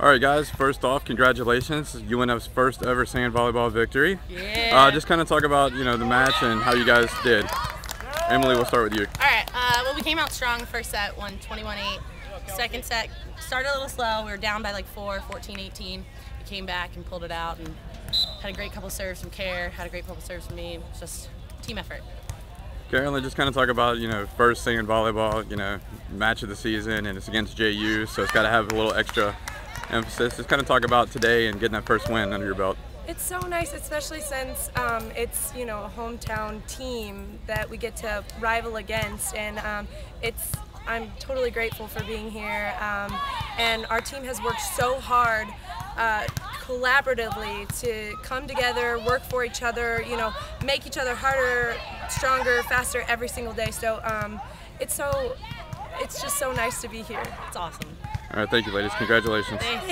All right, guys. First off, congratulations, UNF's first ever sand volleyball victory. Yeah. Uh, just kind of talk about you know the match and how you guys did. Emily, we'll start with you. All right. Uh, well, we came out strong first set, won 21-8. Second set started a little slow. We were down by like four, 14-18. We came back and pulled it out and had a great couple serves from Care. Had a great couple serves from me. It's just team effort. Carolyn, just kind of talk about you know first sand volleyball, you know match of the season, and it's against JU, so it's got to have a little extra emphasis. Just kind of talk about today and getting that first win under your belt. It's so nice, especially since um, it's you know a hometown team that we get to rival against, and um, it's I'm totally grateful for being here. Um, and our team has worked so hard uh, collaboratively to come together, work for each other, you know, make each other harder, stronger, faster every single day. So um, it's so it's just so nice to be here. It's awesome. All right, thank you, ladies. Congratulations. Thanks.